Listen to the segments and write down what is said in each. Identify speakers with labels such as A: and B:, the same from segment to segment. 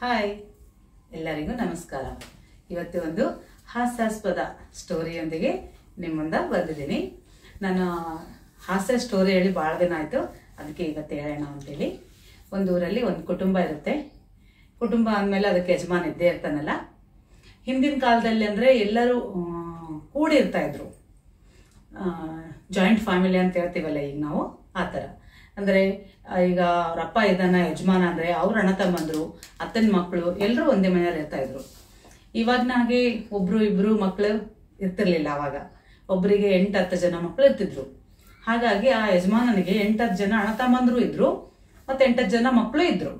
A: Hi, ಎಲ್ಲರಿಗೂ ನಮಸ್ಕಾರ. ಇವತ್ತು ಒಂದು ಹಾಸ್ಯಾಸ್ಪದ ಸ್ಟೋರಿಯೊಂದಿಗೆ ನಿಮ್ಮಿಂದ ಮುಂದೆ ಬಂದಿದ್ದೀನಿ. ನಾನು ಹಾಸ್ಯ ಸ್ಟೋರಿ ಹೇಳಿ ಭಾಳ ದಿನ ಆಯಿತು, ಅದಕ್ಕೆ ಇವತ್ತು ಹೇಳೋಣ ಅಂತೇಳಿ. ಒಂದು ಊರಲ್ಲಿ ಒಂದು ಕುಟುಂಬ ಇರುತ್ತೆ. ಕುಟುಂಬ ಅಂದಮೇಲೆ ಅದಕ್ಕೆ ಯಜಮಾನ ಇದ್ದೇ ಇರ್ತಾನಲ್ಲ. ಹಿಂದಿನ ಕಾಲದಲ್ಲಿ ಅಂದರೆ ಎಲ್ಲರೂ ಕೂಡಿರ್ತಾಯಿದ್ರು ಜಾಯಿಂಟ್ ಫ್ಯಾಮಿಲಿ ಅಂತ ಹೇಳ್ತೀವಲ್ಲ ಈಗ ನಾವು, ಆ ಥರ. ಅಂದರೆ ಈಗ ಅವ್ರ ಅಪ್ಪ ಇದ್ದಾನ, ಯಜಮಾನ ಅಂದರೆ ಅವ್ರ ಅಣ್ಣ ತಮ್ಮಂದ್ರು, ಅತ್ತನ ಮಕ್ಕಳು ಎಲ್ಲರೂ ಒಂದೇ ಮನೆಯಲ್ಲಿ ಇರ್ತಾ ಇದ್ರು. ಇವಾಗಿನ ಹಾಗೆ ಒಬ್ರು ಇಬ್ರು ಮಕ್ಕಳು ಇರ್ತಿರ್ಲಿಲ್ಲ ಆವಾಗ ಒಬ್ಬರಿಗೆ ಎಂಟು, ಹತ್ತು ಜನ ಮಕ್ಕಳು ಇರ್ತಿದ್ರು. ಹಾಗಾಗಿ ಆ ಯಜಮಾನನಿಗೆ ಎಂಟತ್ತು ಜನ ಅಣ್ಣ ತಮ್ಮಂದ್ರು ಇದ್ದರು ಮತ್ತು ಹತ್ತು ಜನ ಮಕ್ಕಳು ಇದ್ದರು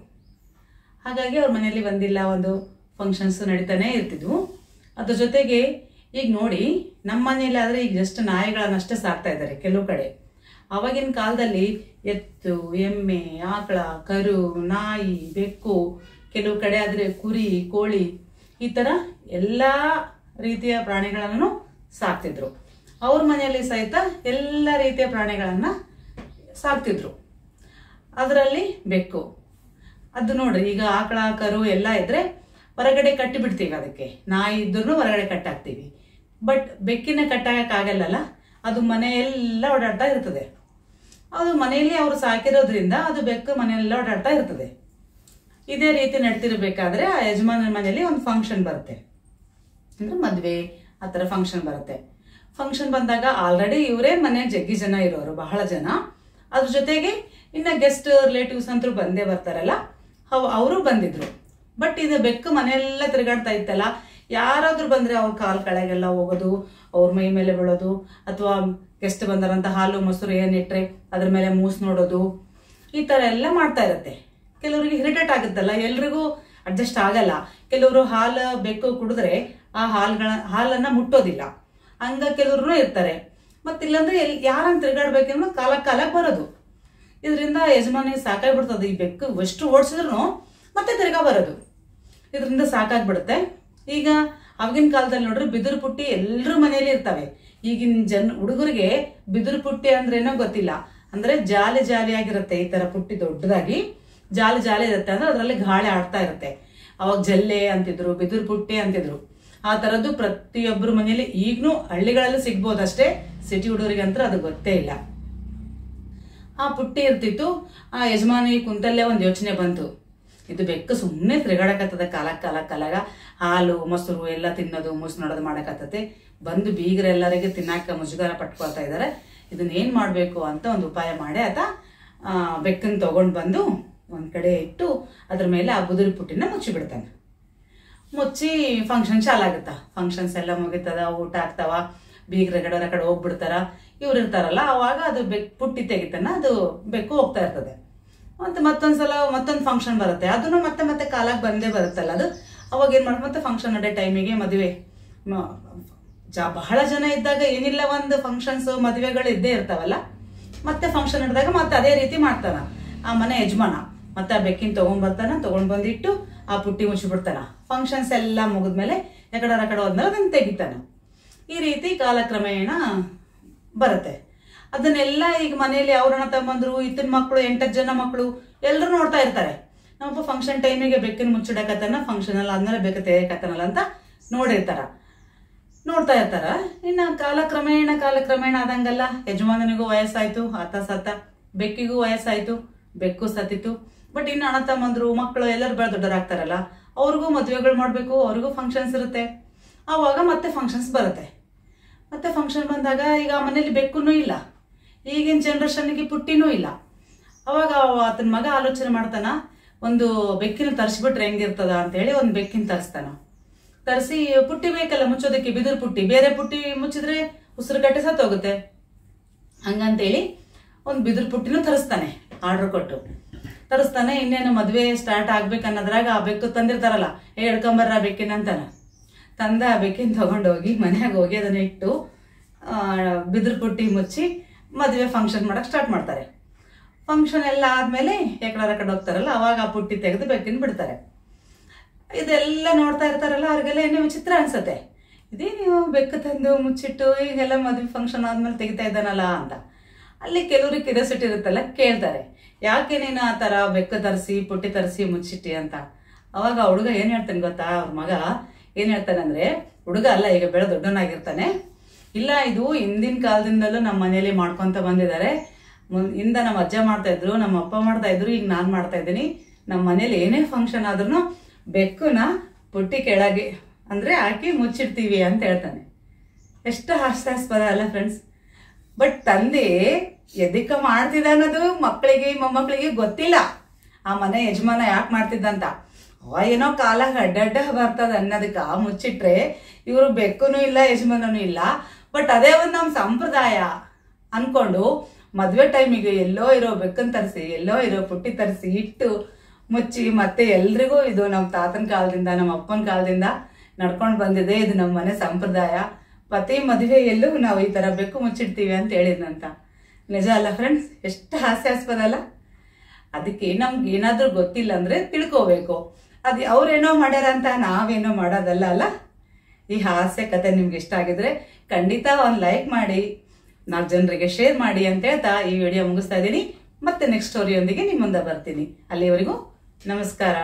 A: ಹಾಗಾಗಿ ಅವ್ರ ಮನೆಯಲ್ಲಿ ಒಂದಿಲ್ಲ, ಒಂದು ಫಂಕ್ಷನ್ಸ್ ನಡೀತಾನೆ ಇರ್ತಿದ್ವು. ಅದ್ರ ಜೊತೆಗೆ ಈಗ ನೋಡಿ ನಮ್ಮ ಮನೆಯಲ್ಲಿ ಆದರೆ ಈಗ ಜಸ್ಟ್ ನಾಯಿಗಳನ್ನಷ್ಟೇ ಸಾಕ್ತಾ ಇದ್ದಾರೆ ಕೆಲವು ಕಡೆ. ಅವಾಗಿನ ಕಾಲದಲ್ಲಿ ಎತ್ತು, ಎಮ್ಮೆ, ಆಕಳ, ಕರು, ನಾಯಿ, ಬೆಕ್ಕು, ಕೆಲವು ಕಡೆ ಆದರೆ ಕುರಿ, ಕೋಳಿ ಈ ಥರ ಎಲ್ಲ ರೀತಿಯ ಪ್ರಾಣಿಗಳನ್ನು ಸಾಕ್ತಿದ್ರು. ಅವ್ರ ಮನೆಯಲ್ಲಿ ಸಹಿತ ಎಲ್ಲ ರೀತಿಯ ಪ್ರಾಣಿಗಳನ್ನು ಸಾಕ್ತಿದ್ರು. ಅದರಲ್ಲಿ ಬೆಕ್ಕು. ಅದು ನೋಡ್ರಿ, ಈಗ ಆಕಳ, ಕರು ಎಲ್ಲ ಇದ್ರೆ ಹೊರಗಡೆ ಕಟ್ಟಿಬಿಡ್ತೀವಿ ಅದಕ್ಕೆ. ನಾಯಿ ಇದ್ರೂ ಹೊರಗಡೆ ಕಟ್ಟಾಕ್ತೀವಿ ಬಟ್ ಬೆಕ್ಕಿನ ಕಟ್ಟಾಯಕ್ಕಾಗಲ್ಲಲ್ಲ ಅದು ಮನೆಯೆಲ್ಲ ಓಡಾಡ್ತಾ ಇರ್ತದೆ. ಅದು ಮನೆಯಲ್ಲಿ ಅವರು ಸಾಕಿರೋದ್ರಿಂದ ಅದು ಬೆಕ್ಕು ಮನೆಯೆಲ್ಲ ಓಡಾಡ್ತಾ ಇರ್ತದೆ. ಇದೇ ರೀತಿ ನಡ್ತಿರ್ಬೇಕಾದ್ರೆ ಆ ಯಜಮಾನರ ಮನೆಯಲ್ಲಿ ಒಂದು ಫಂಕ್ಷನ್ ಬರುತ್ತೆ. ಅಂದ್ರೆ ಮದ್ವೆ, ಆ ಥರ ಫಂಕ್ಷನ್ ಬರುತ್ತೆ. ಫಂಕ್ಷನ್ ಬಂದಾಗ ಆಲ್ರೆಡಿ ಇವರೇ ಮನೆ ಜಗ್ಗಿ ಜನ ಇರೋರು, ಬಹಳ ಜನ. ಅದ್ರ ಜೊತೆಗೆ ಇನ್ನ ಗೆಸ್ಟ್ ರಿಲೇಟಿವ್ಸ್ ಅಂತೂ ಬಂದೇ ಬರ್ತಾರಲ್ಲ ಅವರು ಬಂದಿದ್ರು. ಬಟ್ ಇದು ಬೆಕ್ಕು ಮನೆಯೆಲ್ಲ ತಿರುಗಾಡ್ತಾ ಇತ್ತಲ್ಲ ಯಾರಾದ್ರೂ ಬಂದ್ರೆ ಅವ್ರ ಕಾಲು ಕಳೆಗೆಲ್ಲ ಹೋಗೋದು, ಅವ್ರ ಮೈ ಮೇಲೆ ಬೀಳೋದು, ಅಥವಾ ಗೆಸ್ಟ್ ಬಂದರಂತ ಹಾಲು, ಮೊಸರು ಏನಿಟ್ರೆ ಅದ್ರ ಮೇಲೆ ಮೂಸ್ ನೋಡೋದು, ಈ ತರ ಎಲ್ಲ ಮಾಡ್ತಾ ಇರುತ್ತೆ. ಕೆಲವರಿಗೆ ಇರಿಟೇಟ್ ಆಗುತ್ತಲ್ಲ, ಎಲ್ರಿಗೂ ಅಡ್ಜಸ್ಟ್ ಆಗಲ್ಲ. ಕೆಲವರು ಹಾಲು ಬೆಕ್ಕು ಕುಡಿದ್ರೆ ಆ ಹಾಲ್ಗಳ ಹಾಲನ್ನ ಮುಟ್ಟೋದಿಲ್ಲ. ಹಂಗ ಕೆಲವ್ರು ಇರ್ತಾರೆ. ಮತ್ತಿಲ್ಲಾಂದ್ರೆ ಎಲ್ ಯಾರನ್ನು ತಿರುಗಾಡ್ಬೇಕನ್ನೋ ಕಾಲ ಕಾಲಕ್ಕೆ ಬರೋದು. ಇದರಿಂದ ಯಜಮಾನಿ ಸಾಕಾಗ್ಬಿಡ್ತದೆ ಈ ಬೆಕ್ಕು. ಎಷ್ಟು ಓಡಿಸಿದ್ರು ಮತ್ತೆ ತಿರ್ಗಾ ಬರೋದು. ಇದರಿಂದ ಸಾಕಾಗ್ಬಿಡುತ್ತೆ. ಈಗ ಅವಾಗಿನ ಕಾಲದಲ್ಲಿ ನೋಡ್ರಿ ಬಿದಿರು ಪುಟ್ಟಿ ಎಲ್ಲರ ಮನೆಯಲ್ಲಿ ಇರ್ತವೆ. ಈಗಿನ ಜನ್ ಹುಡುಗರಿಗೆ ಬಿದಿರು ಪುಟ್ಟಿ ಅಂದ್ರೇನೋ ಗೊತ್ತಿಲ್ಲ. ಅಂದ್ರೆ ಜಾಲಿ ಜಾಲಿಯಾಗಿರುತ್ತೆ ಈ ತರ ಪುಟ್ಟಿ ದೊಡ್ಡದಾಗಿ. ಜಾಲಿ ಜಾಲಿ ಇರುತ್ತೆ ಅಂದ್ರೆ ಅದರಲ್ಲಿ ಗಾಳಿ ಆಡ್ತಾ ಇರುತ್ತೆ. ಅವಾಗ ಜಲ್ಲೆ ಅಂತಿದ್ರು, ಬಿದಿರು ಪುಟ್ಟಿ ಅಂತಿದ್ರು. ಆ ತರದ್ದು ಪ್ರತಿಯೊಬ್ಬರ ಮನೆಯಲ್ಲಿ ಈಗಲೂ ಹಳ್ಳಿಗಳಲ್ಲಿ ಸಿಗ್ಬೋದಷ್ಟೇ. ಸಿಟಿ ಹುಡುಗರಿಗೆ ಅಂತ ಅದು ಗೊತ್ತೇ ಇಲ್ಲ. ಆ ಪುಟ್ಟಿ ಇರ್ತಿತ್ತು. ಆ ಯಜಮಾನಿ ಕುಂತಲ್ಲೇ ಒಂದು ಯೋಚನೆ ಬಂತು. ಇದು ಬೆಕ್ಕು ಸುಮ್ಮನೆ ತಿರುಗಾಡಕತ್ತದ ಕಾಲ ಕಾಲ, ಕಾಲಾಗ ಹಾಲು, ಮೊಸರು ಎಲ್ಲ ತಿನ್ನೋದು ಮುಸ್ನಡೋದು ಮಾಡಕತ್ತತೆ. ಬಂದು ಬೀಗರೆಲ್ಲರಿಗೆ ತಿನ್ನಾಕ ಮುಜುಗಾರ ಪಟ್ಕೊಳ್ತಾ ಇದ್ದಾರೆ ಇದನ್ನ ಏನ್ ಮಾಡ್ಬೇಕು ಅಂತ ಒಂದು ಉಪಾಯ ಮಾಡಿ ಆತ ಬೆಕ್ಕನ್ನು ತಗೊಂಡ್ ಬಂದು ಒಂದ್ ಕಡೆ ಇಟ್ಟು ಅದ್ರ ಮೇಲೆ ಆ ಬುದುರಿ ಪುಟ್ಟಿನ ಮುಚ್ಚಿ ಬಿಡ್ತಾನೆ. ಮುಚ್ಚಿ ಫಂಕ್ಷನ್ ಚಾಲಾಗುತ್ತ ಫಂಕ್ಷನ್ಸ್ ಎಲ್ಲ ಮುಗಿತದ, ಊಟ ಆಗ್ತಾವ, ಬೀಗ್ರ ಕಡೆ ಕಡೆ ಹೋಗ್ಬಿಡ್ತಾರ, ಇವ್ರು ಇರ್ತಾರಲ್ಲ, ಅವಾಗ ಅದು ಬೆಕ್, ಪುಟ್ಟಿ ತೆಗಿತಾನ ಅದು ಬೆಕ್ಕು ಹೋಗ್ತಾ ಇರ್ತದೆ. ಮತ್ತೆ ಮತ್ತೊಂದ್ಸಲ ಮತ್ತೊಂದು ಫಂಕ್ಷನ್ ಬರುತ್ತೆ. ಅದನ್ನು ಮತ್ತೆ ಮತ್ತೆ ಕಾಲಕ್ಕೆ ಬಂದೇ ಬರುತ್ತಲ್ಲ ಅದು? ಅವಾಗ ಏನು ಮಾಡ್ಬೋದು ಮತ್ತೆ ಫಂಕ್ಷನ್ ನಡೆ ಟೈಮಿಗೆ ಮದುವೆ. ಜ, ಬಹಳ ಜನ ಇದ್ದಾಗ ಏನಿಲ್ಲ ಒಂದು ಫಂಕ್ಷನ್ಸ್ ಮದುವೆಗಳು ಇದ್ದೇ ಇರ್ತಾವಲ್ಲ? ಮತ್ತೆ ಫಂಕ್ಷನ್ ನಡೆದಾಗ ಮತ್ತೆ ಅದೇ ರೀತಿ ಮಾಡ್ತಾನ. ಆ ಮನೆ ಯಜಮಾನ. ಮತ್ತೆ ಆ ಬೆಕ್ಕಿನ ತಗೊಂಡ್ಬರ್ತಾನ ತಗೊಂಡ್ ಬಂದಿಟ್ಟು ಆ ಪುಟ್ಟಿ ಮುಚ್ಚಿಬಿಡ್ತಾನ ಫಂಕ್ಷನ್ಸ್ ಎಲ್ಲ ಮುಗಿದ್ಮೇಲೆ ಎಕಡೆ ಆ ಕಡೆ ಹೋದ್ಮೇಲೆ ಅದನ್ನ ತೆಗಿತಾನೆ. ಈ ರೀತಿ ಕಾಲಕ್ರಮೇಣ ಬರುತ್ತೆ. ಅದನ್ನೆಲ್ಲ ಈಗ ಮನೆಯಲ್ಲಿ ಅವ್ರಣ್ಣ ತಮ್ಮಂದ್ರು ಇತ್ತಿನ ಮಕ್ಕಳು ಎಂಟತ್ತು ಜನ ಮಕ್ಕಳು ಎಲ್ಲರೂ ನೋಡ್ತಾ ಇರ್ತಾರೆ. ನಮ್ಮಪ್ಪ ಫಂಕ್ಷನ್ ಟೈಮಿಗೆ ಬೆಕ್ಕಿನ ಮುಚ್ಚಿಡಕತ್ತಾನ ಫಂಕ್ಷನ್ ಅಲ್ಲಿ ಆದ್ಮೇಲೆ ಬೆಕ್ಕ ತೆಗೆಯಕತ್ತನಲ್ಲ ಅಂತ ನೋಡಿರ್ತಾರ. ನೋಡ್ತಾ ಇರ್ತಾರ. ಇನ್ನ ಕಾಲಕ್ರಮೇಣ ಕಾಲಕ್ರಮೇಣ ಆದಂಗಲ್ಲ. ಯಜಮಾನನಿಗೂ ವಯಸ್ಸಾಯ್ತು ಆತ ಸತ್ತ. ಬೆಕ್ಕಿಗೂ ವಯಸ್ಸಾಯ್ತು, ಬೆಕ್ಕು ಸತ್ತಿತ್ತು. ಬಟ್ ಇನ್ನು ಅಣ್ಣ ತಮ್ಮಂದ್ರು ಮಕ್ಕಳು ಎಲ್ಲರೂ ಬೇಡ ದೊಡ್ಡರಾಗ್ತಾರಲ್ಲ ಅವ್ರಿಗೂ ಮದುವೆಗಳು ಮಾಡಬೇಕು, ಅವ್ರಿಗೂ ಫಂಕ್ಷನ್ಸ್ ಇರುತ್ತೆ. ಆವಾಗ ಮತ್ತೆ ಫಂಕ್ಷನ್ಸ್ ಬರುತ್ತೆ. ಮತ್ತೆ ಫಂಕ್ಷನ್ ಬಂದಾಗ ಈಗ ಆ ಮನೇಲಿ ಬೆಕ್ಕೂ ಇಲ್ಲ. ಈಗಿನ ಜನ್ರೇಷನ್ಗೆ ಪುಟ್ಟಿನೂ ಇಲ್ಲ. ಅವಾಗ ಆತನ ಮಗ ಆಲೋಚನೆ ಮಾಡ್ತಾನ, ಒಂದು ಬೆಕ್ಕಿನ ತರಿಸ್ಬಿಟ್ರೆ ಹೆಂಗಿರ್ತದ ಅಂತೇಳಿ ಒಂದು ಬೆಕ್ಕಿನ ತರಿಸ್ತಾನ. ತರಿಸಿ ಪುಟ್ಟಿ ಬೇಕಲ್ಲ ಮುಚ್ಚೋದಕ್ಕೆ, ಬಿದಿರು ಪುಟ್ಟಿ, ಬೇರೆ ಪುಟ್ಟಿ ಮುಚ್ಚಿದ್ರೆ ಉಸಿರು ಕಟ್ಟಿ ಸತ್ತೋಗುತ್ತೆ ಹಂಗಂತೇಳಿ ಒಂದು ಬಿದಿರು ಪುಟ್ಟಿನೂ ತರಿಸ್ತಾನೆ ಆರ್ಡರ್ ಕೊಟ್ಟು. ತರಿಸ್ತಾನೆ, ಇನ್ನೇನು ಮದುವೆ ಸ್ಟಾರ್ಟ್ ಆಗ್ಬೇಕನ್ನೋದ್ರಾಗ ಆ ಬೆಕ್ಕು ತಂದಿರ್ತಾರಲ್ಲ, ಏ ಬೆಕ್ಕಿನ ಅಂತಾನ. ತಂದ ಆ ಬೆಕ್ಕಿನ ತಗೊಂಡೋಗಿ ಮನೆಯಾಗ ಹೋಗಿ ಅದನ್ನ ಇಟ್ಟು ಬಿದಿರು ಪುಟ್ಟಿ ಮುಚ್ಚಿ ಮದುವೆ ಫಂಕ್ಷನ್ ಮಾಡಕ್ ಸ್ಟಾರ್ಟ್ ಮಾಡ್ತಾರೆ. ಫಂಕ್ಷನ್ ಎಲ್ಲ ಆದ್ಮೇಲೆ ಎಕಡರ ಕಡೆ ಹೋಗ್ತಾರಲ್ಲ, ಅವಾಗ ಆ ಪುಟ್ಟಿ ತೆಗೆದು ಬೆಕ್ಕಿನ ಬಿಡ್ತಾರೆ. ಇದೆಲ್ಲ ನೋಡ್ತಾ ಇರ್ತಾರಲ್ಲ, ಅವ್ರಿಗೆಲ್ಲ ಏನೋ ವಿಚಿತ್ರ ಅನ್ಸುತ್ತೆ. ಇದೇ ನೀವು ಬೆಕ್ಕು ತಂದು ಮುಚ್ಚಿಟ್ಟು, ಈಗೆಲ್ಲ ಮದುವೆ ಫಂಕ್ಷನ್ ಆದ್ಮೇಲೆ ತೆಗಿತಾ ಇದ್ದಾನಲ್ಲ ಅಂತ. ಅಲ್ಲಿ ಕೆಲವ್ರಿಗೆ ಕ್ಯೂರಿಯಾಸಿಟಿ ಇರುತ್ತಲ್ಲ, ಕೇಳ್ತಾರೆ. ಯಾಕೆ ನೀನು ಆ ಥರ ಬೆಕ್ಕು ತರಿಸಿ, ಪುಟ್ಟಿ ತರಿಸಿ ಮುಚ್ಚಿಟ್ಟಿ ಅಂತ? ಅವಾಗ ಹುಡುಗ ಏನು ಹೇಳ್ತಾನೆ ಗೊತ್ತಾ? ಅವ್ರ ಮಗ ಏನು ಹೇಳ್ತಾನೆ ಅಂದ್ರೆ, ಹುಡುಗ ಅಲ್ಲ, ಈಗ ಬೆಳೆ ದೊಡ್ಡವನಾಗಿರ್ತಾನೆ. ಇಲ್ಲ, ಇದು ಹಿಂದಿನ ಕಾಲದಿಂದಲೂ ನಮ್ಮ ಮನೇಲಿ ಮಾಡ್ಕೊಂತ ಬಂದಿದ್ದಾರೆ ಹಿಂದೆ ನಮ್ಮ ಅಜ್ಜ ಮಾಡ್ತಾ ಇದ್ರು ನಮ್ಮ ಅಪ್ಪ ಮಾಡ್ತಾ ಇದ್ರು, ಈಗ ನಾನು ಮಾಡ್ತಾ ಇದ್ದೀನಿ. ನಮ್ಮ ಮನೇಲಿ ಏನೇ ಫಂಕ್ಷನ್ ಆದ್ರೂ ಬೆಕ್ಕುನ ಪುಟ್ಟಿ ಕೆಳಗೆ, ಅಂದ್ರೆ ಹಾಕಿ ಮುಚ್ಚಿಡ್ತೀವಿ ಅಂತ ಹೇಳ್ತಾನೆ. ಎಷ್ಟು ಹಾಸ್ಯಾಸ್ಪದ ಅಲ್ಲ ಫ್ರೆಂಡ್ಸ್ ಬಟ್ ತಂದೆ ಎದಕ್ಕ ಮಾಡ್ತಿದ್ದ ಅನ್ನೋದು ಮಕ್ಕಳಿಗೆ, ಮೊಮ್ಮಕ್ಕಳಿಗೆ ಗೊತ್ತಿಲ್ಲ. ಆ ಮನೆ ಯಜಮಾನ ಯಾಕೆ ಮಾಡ್ತಿದ್ದಂತ? ಅವ ಏನೋ ಕಾಲ ಅಡ್ಡಡ್ಡ ಬರ್ತದ ಅನ್ನೋದಕ್ಕ. ಮುಚ್ಚಿಟ್ರೆ ಇವರು ಬೆಕ್ಕುನು ಇಲ್ಲ, ಯಜಮಾನನು ಇಲ್ಲ. ಬಟ್ ಅದೇ ಒಂದು ನಮ್ಮ ಸಂಪ್ರದಾಯ. ಅನ್ಕೊಂಡು ಮದುವೆ ಟೈಮಿಗೆ ಎಲ್ಲೋ ಇರೋ ಬೆಕ್ಕನ್ ತರಿಸಿ, ಎಲ್ಲೋ ಇರೋ ಪುಟ್ಟಿ ತರಿಸಿ ಇಟ್ಟು ಮುಚ್ಚಿ ಮತ್ತೆ ಎಲ್ರಿಗೂ ಇದು ನಮ್ಮ ತಾತನ ಕಾಲದಿಂದ ನಮ್ಮ ಅಪ್ಪನ ಕಾಲದಿಂದ ನಡ್ಕೊಂಡು ಬಂದಿದೆ. ಇದು ನಮ್ಮ ಮನೆ ಸಂಪ್ರದಾಯ. ಪ್ರತಿ ಮದುವೆಯಲ್ಲೂ ನಾವು ಈ ತರ ಬೆಕ್ಕು ಮುಚ್ಚಿಡ್ತೀವಿ ಅಂತ ಹೇಳಿದ್ನಂತ. ನಿಜ ಅಲ್ಲ ಫ್ರೆಂಡ್ಸ್ ಎಷ್ಟು ಹಾಸ್ಯಾಸ್ಪದ ಅಲ್ಲ? ಅದಕ್ಕೆ ನಮ್ಗೆ ಏನಾದ್ರೂ ಗೊತ್ತಿಲ್ಲ ಅಂದ್ರೆ ತಿಳ್ಕೋಬೇಕು. ಅದು ಅವ್ರೇನೋ ಮಾಡ್ಯಾರ ಅಂತ ನಾವೇನೋ ಮಾಡೋದಲ್ಲ ಅಲ್ಲ? ಈ ಹಾಸ್ಯ ಕತೆ ನಿಮ್ಗೆ ಇಷ್ಟ ಆಗಿದ್ರೆ ಖಂಡಿತ ಒಂದು ಲೈಕ್ ಮಾಡಿ, ನಾಲ್ಕು ಜನರಿಗೆ ಶೇರ್ ಮಾಡಿ ಅಂತ ಹೇಳ್ತಾ ಈ ವಿಡಿಯೋ ಮುಗಿಸ್ತಾ ಇದ್ದೀನಿ. ಮತ್ತೆ ನೆಕ್ಸ್ಟ್ ಸ್ಟೋರಿಯೊಂದಿಗೆ ನಿಮ್ಮ ಮುಂದೆ ಬರ್ತೀನಿ. ಅಲ್ಲಿವರೆಗೂ ನಮಸ್ಕಾರ.